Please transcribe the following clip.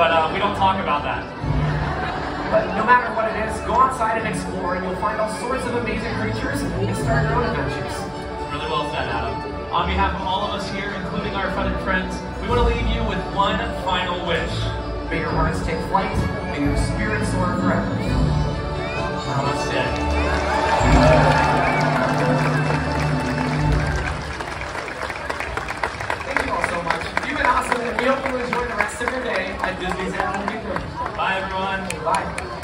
but uh, we don't talk about that. But no matter what it is, go outside and explore, and you'll find all sorts of amazing creatures and start your own adventures. Really well said, Adam. On behalf of all of us here, including our fun and friends, we want to leave you with one final wish. May your hearts take flight, and your spirits soar forever. Namaste. Thank you all so much. You've been awesome, and we hope you enjoy Disney's Animal Kingdom. Bye, everyone. Bye.